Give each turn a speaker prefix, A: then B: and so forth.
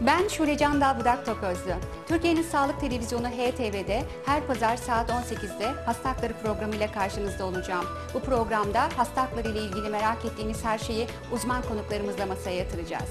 A: Ben Şule Can Dalbudak Toközlü. Türkiye'nin Sağlık Televizyonu HTV'de her pazar saat 18'de hasta hakları programıyla karşınızda olacağım. Bu programda hasta hakları ile ilgili merak ettiğiniz her şeyi uzman konuklarımızla masaya yatıracağız.